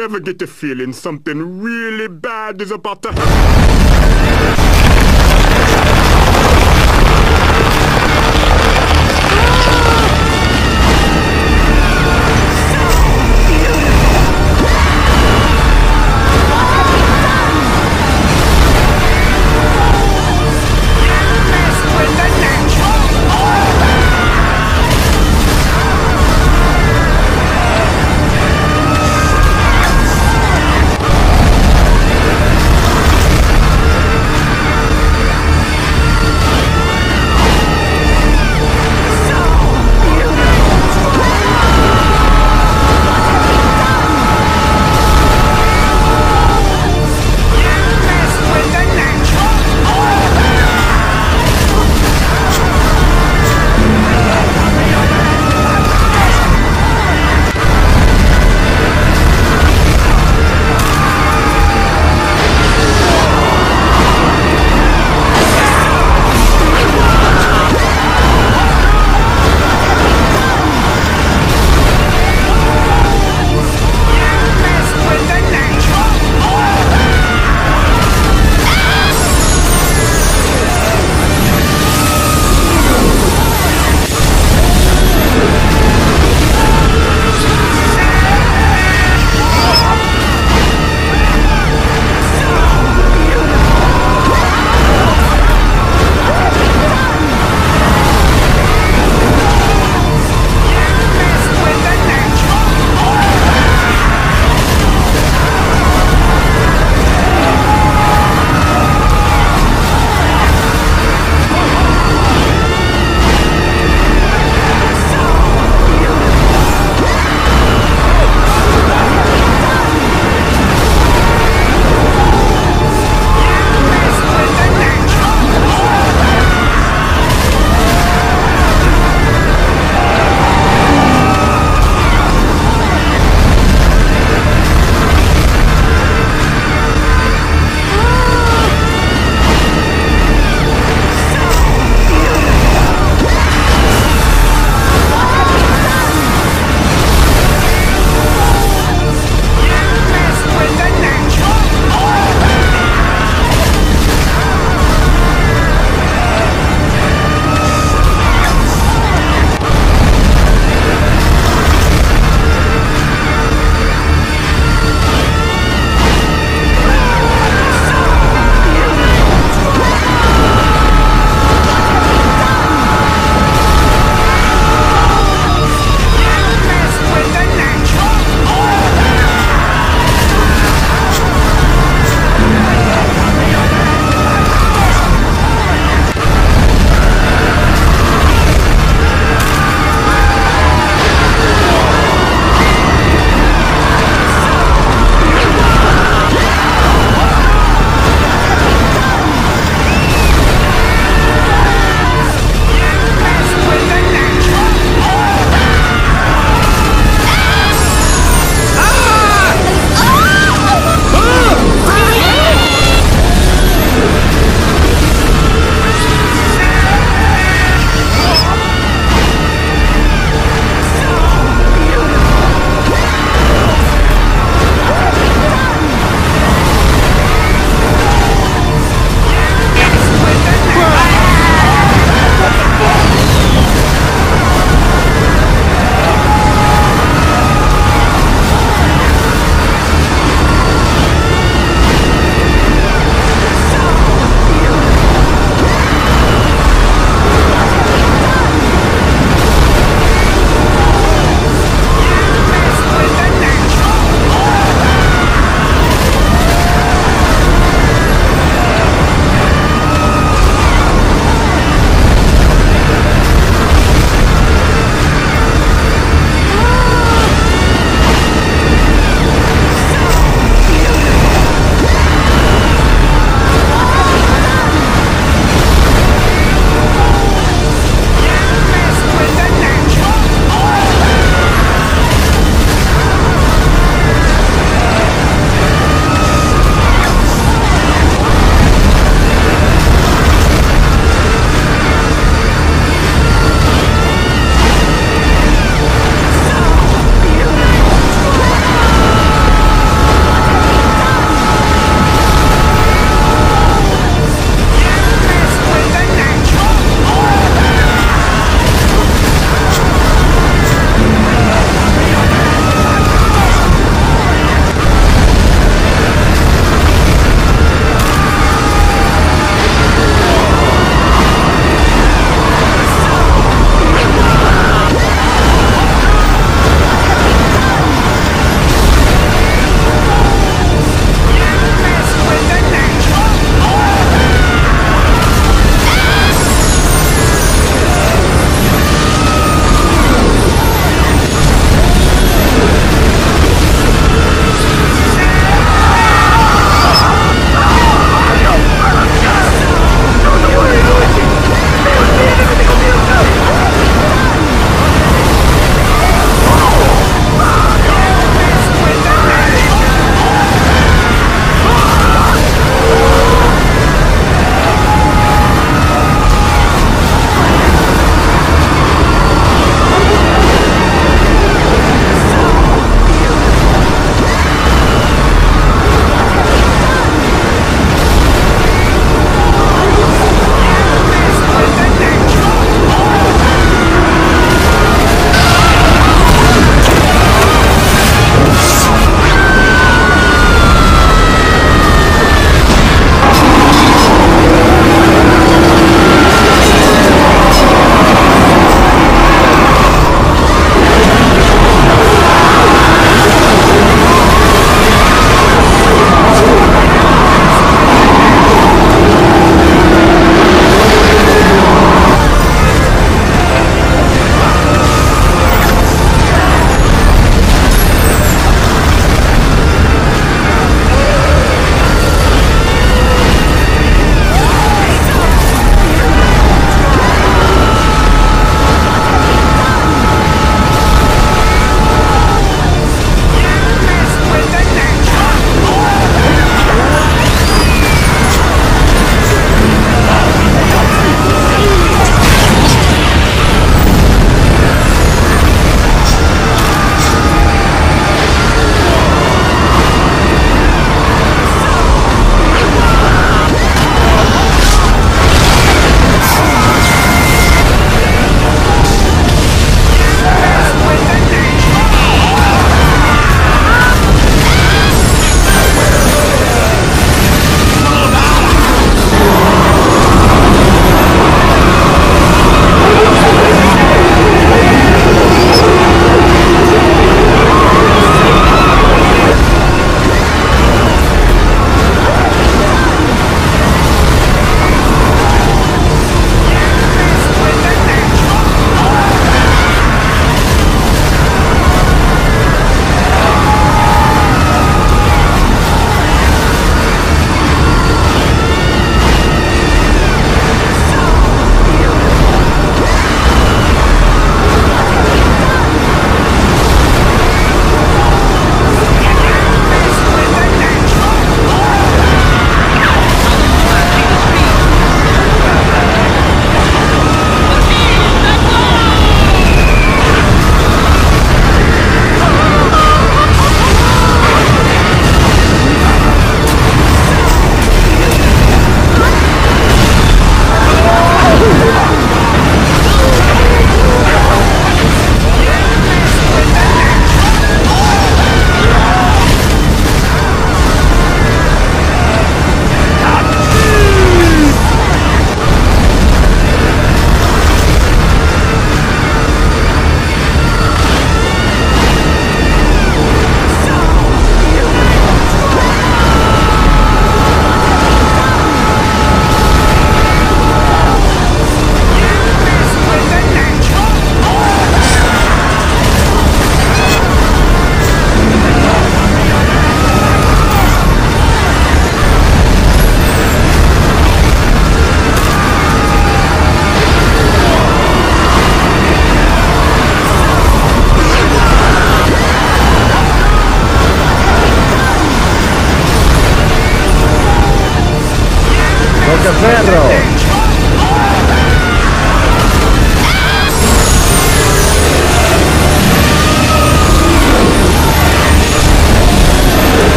Ever get the feeling something really bad is about to happen?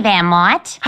There, Mort.